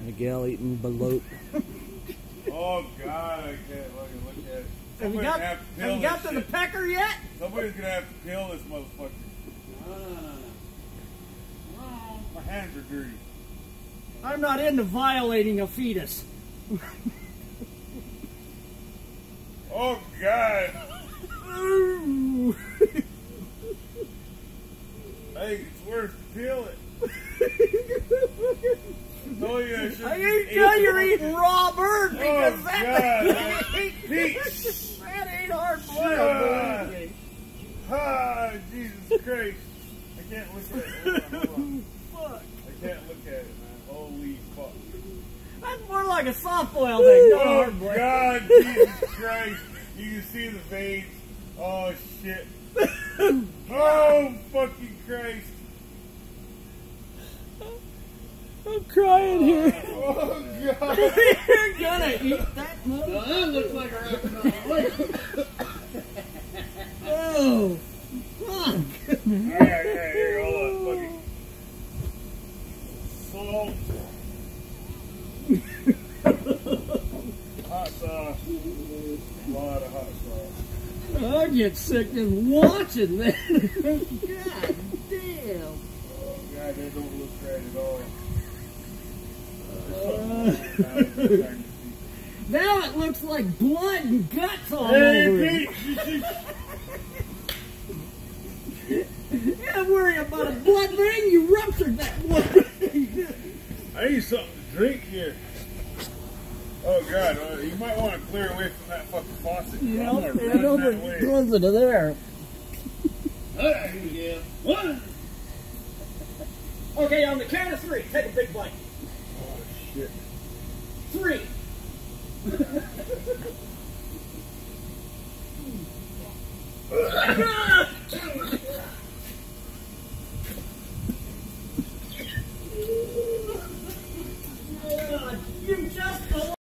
Miguel eating balut. Oh God, I can't fucking look at it. Have you got, gonna have have you got to the pecker yet? Somebody's gonna have to peel this motherfucker. No, no, no, no. No. My hands are dirty. I'm not into violating a fetus. Oh God. Ooh. Hey, it's worse to peel it. Oh yeah, I. I ain't tell you're eating raw bird because Oh, that, that ain't, Peach. that ain't hard boiled. Ah, Jesus Christ. I can't look at it. Hold on, hold on. Fuck. I can't look at it, man. Holy fuck. That's more like a soft boiled egg, Oh hard. God, Jesus Christ. You can see the veins. Oh shit. Oh fucking Christ. I'm crying here. Oh God. You're gonna eat that mother. Now that looks like a restaurant. Oh, fuck. Yeah, yeah, here, hold on. Fucking salt. hot sauce. A lot of hot sauce. I get sick just watching that. God damn. Oh God, they don't look right at all. Now it looks like blood and guts all over it. Yeah, worry about a blood ring. You ruptured that blood ring. I need something to drink here. Oh God, uh, you might want to clear away from that fucking faucet. You I'm know, gonna run over goes into there. There you go. One. Okay, on the count of three, take a big bite. Shit. Three.